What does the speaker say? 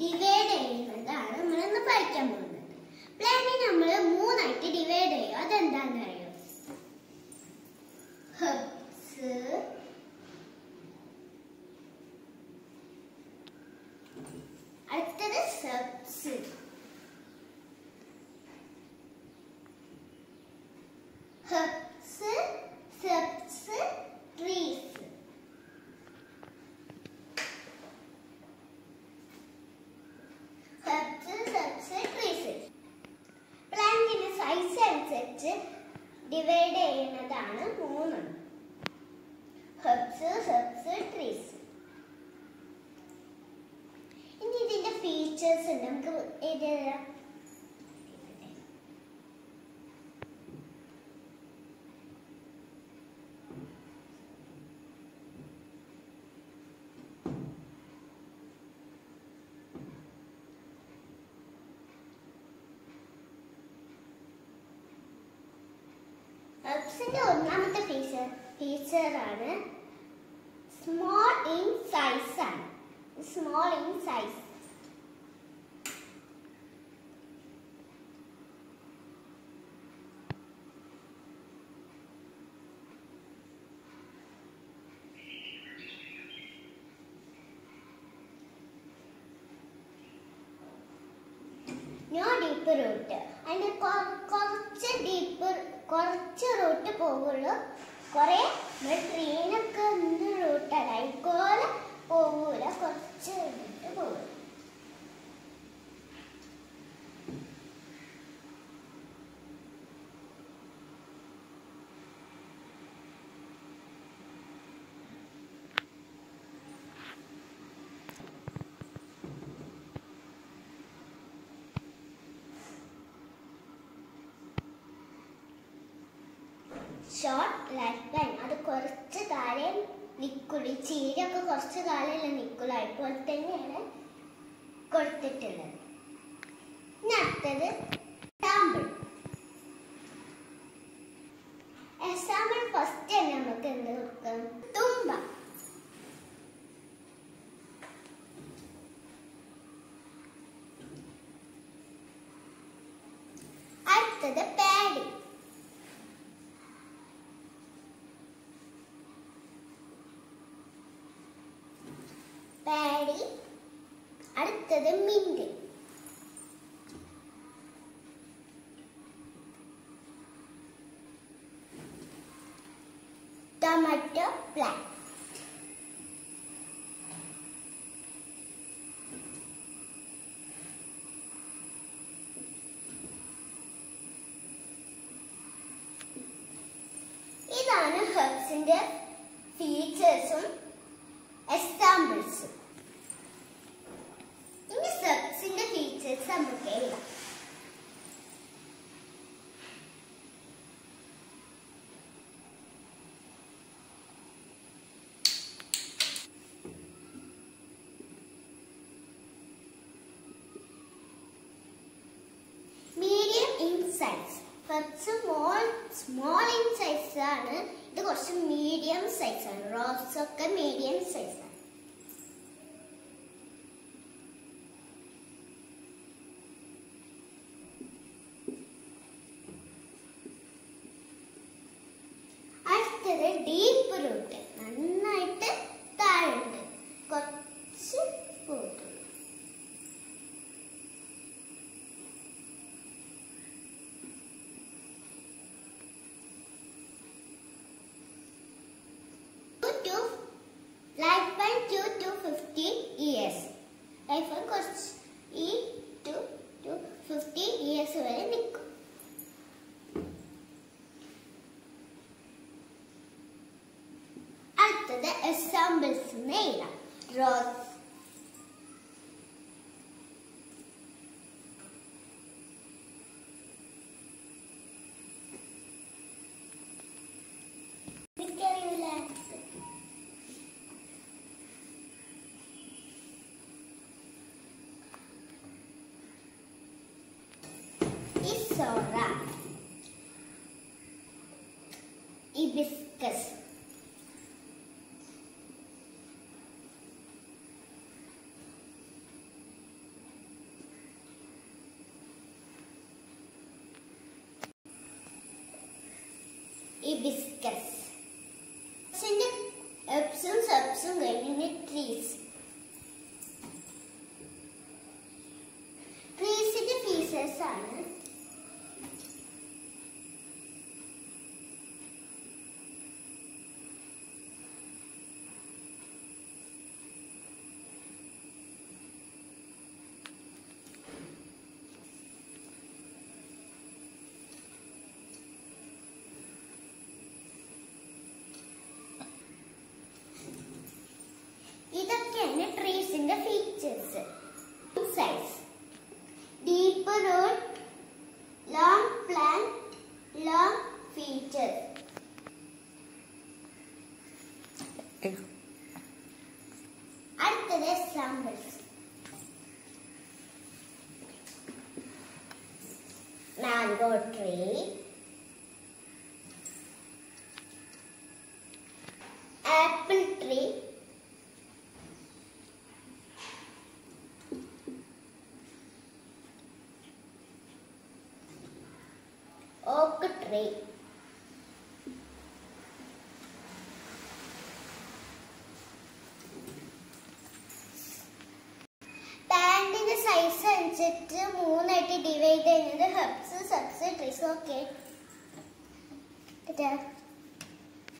Divide ചെയ്യുന്നതാണ് നമ്മളിന്ന് പഠിക്കാൻ പോകുന്നത്. പ്ലാനെ നമ്മൾ മൂന്നായിട്ട് ഡിവൈഡ് ചെയ്യും അതെന്താണെന്ന് അറിയോ? അടുത്തത് shrubs herbs shrubs trees divide ചെയ്യുന്നതാണ് മൂന്ന് ഹെബ്സ് ഹെബ്സ് ട്രീസ് ഇനി ഇതിന്റെ ഫീച്ചേഴ്സ് ഉണ്ട്. നമുക്ക് ഇത് ഹെർബ്സിന്റെ ഒന്നാമത്തെ ഫീച്ചർ ഫീച്ചറാണ് സ്മോൾ ഇൻ സൈസ് ആണ് small in size no deep root അതിന് കൊ- കുറച്ച് റൂട്ട് പോകുള്ളൂ. കുറെ ട്രെയിനൊക്കെ ഒന്ന് റൂട്ട് ഇക്കോലെ പോകൂല കുറച്ച് റൂട്ട് പോകും ലൈഫ് ലൈൻ അത് കുറച്ച് കാലം നിൽക്കുള്ളൂ ഈ ചീരയൊക്കെ കുറച്ച് കാലമല്ല നിൽക്കുള്ളൂ അതുപോലെ തന്നെയാണ് കൊടുത്തിട്ടുള്ളത്. ഇനി അടുത്തത് എക്സാമ്പിൾ. എക്സാമ്പിൾ ഫസ്റ്റ് തന്നെ നമുക്ക് എന്ത് കൊടുക്കാം? തുമ്പ. അടുത്തത് പാഡി பேடி அடுத்தது மிண்டு tomato plant ഫീച്ചേഴ്സ് നമുക്ക് എഴുതാം മീഡിയം ഇൻ സൈസ് കുറച്ച് സ്മോൾ സ്മോൾ ഇൻ സൈസ് ആണ് ഇത് കുറച്ച് മീഡിയം സൈസ് ആണ് റോസ് ഒക്കെ മീഡിയം സൈസ് അടുത്തത് ഡീപ്പ് റൂട്ട് നന്നായിട്ട് താഴുണ്ട് കുറച്ച് root two life time to to fifty years life time കുറച്ച് അടുത്തത് എക്സാമ്പിൾസ് എഴുതാം rose hibiscus. Epsom, Epsom, Epsom, Epsom, Epsom, Epsom, long feature അടുത്തത് examples mango tree apple tree oak tree. Size അനുസരിച്ച് മൂന്നായിട്ട് divide ചെയ്യുന്നത് ഹെർബ്സ് സബ്സ് ഓക്കെ